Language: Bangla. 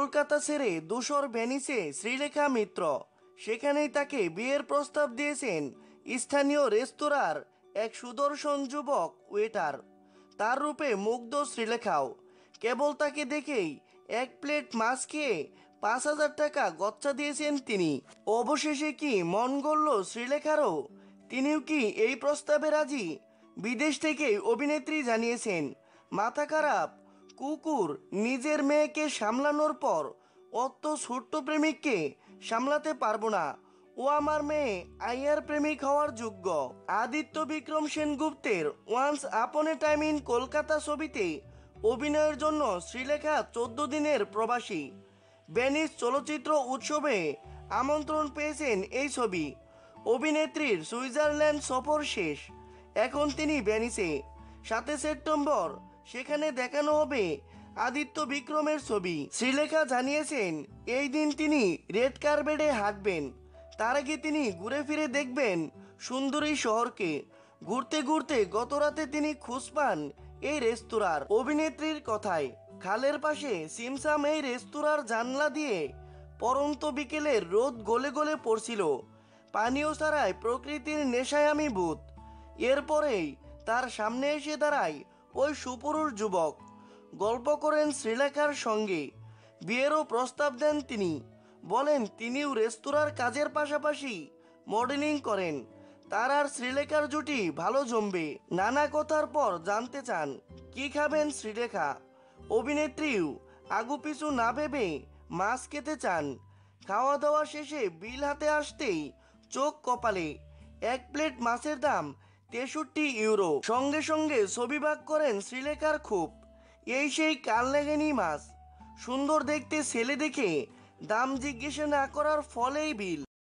কলকাতা ছেড়ে দুশোর ভেনিসে শ্রীলেখা মিত্র। সেখানেই তাকে বিয়ের প্রস্তাব দিয়েছেন স্থানীয় রেস্তোরাঁর এক সুদর্শন যুবক ওয়েটার। তার রূপে মুগ্ধ শ্রীলেখাও। কেবল তাকে দেখেই এক প্লেট মাছ খেয়ে পাঁচ হাজার টাকা গচ্চা দিয়েছেন তিনি। অবশেষে কি মন গড়ল শ্রীলেখারও? তিনিও কি এই প্রস্তাবে রাজি? বিদেশ থেকে অভিনেত্রী জানিয়েছেন, মাথা খারাপ কুকুর নিজের মেয়েকে সামলানোর পর অত ছোট্ট প্রেমিককে সামলাতে পারব না। ও আমার মেয়ে আইয়ার প্রেমিক হওয়ার যোগ্য। Aditya Vikram সেনগুপ্তের once upon A time in Kolkata ছবিতে অভিনয়ের জন্য শ্রীলেখা চোদ্দ দিনের প্রবাসী। ভেনিস চলচ্চিত্র উৎসবে আমন্ত্রণ পেয়েছেন এই ছবি। অভিনেত্রীর সুইজারল্যান্ড সফর শেষ। এখন তিনি ভেনিসে সাতে সেপ্টেম্বর সেখানে দেখানো হবে আদিত্য বিক্রমের ছবি। শ্রীলেখা জানিয়েছেন, এই দিন তিনি রেড কার্পেটে হাঁটবেন। তার আগে তিনি ঘুরে ফিরে দেখবেন সুন্দরী শহরকে। ঘুরতে ঘুরতে গতরাতে তিনি খুঁজ পান এই রেস্তোরাঁর অভিনেত্রীর কথায়। খালের পাশে সিমসাম এই রেস্তোরাঁর জানলা দিয়ে পরন্ত বিকেলের রোদ গলে গলে পড়ছিল। পানীয় ছাড়াই প্রকৃতির নেশায় আমি ভূত। এরপরেই তার সামনে এসে দাঁড়ায় ওই সুপুরুষ যুবক। গল্প করেন শ্রীলেখার সঙ্গে। বিয়েরও প্রস্তাব দেন তিনি। বলেন, তিনিও রেস্তোরাঁর কাজের পাশাপাশি মডেলিং করেন। তার আর শ্রীলেখার জুটি ভালো জমবে। নানা কথার পর জানতে চান, কি খাবেন শ্রীলেখা? অভিনেত্রীও আগু পিছু না ভেবে মাছ খেতে চান। খাওয়া দাওয়া শেষে বিল হাতে আসতেই চোখ কপালে এক প্লেট মাছের দাম তেষট্টি ইউরো। সঙ্গে সঙ্গে ছবি ভাগ করেন শ্রীলেখার খুব। এই সেই কাল লেগেনি মাছ। সুন্দর দেখতে, ছেলে দেখে দাম জিজ্ঞেস না করার ফলেই বিল।